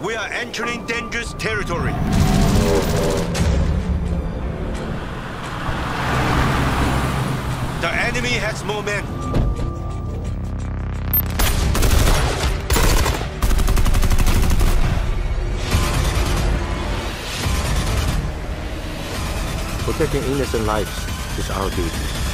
We are entering dangerous territory. The enemy has more men. Protecting innocent lives is our duty.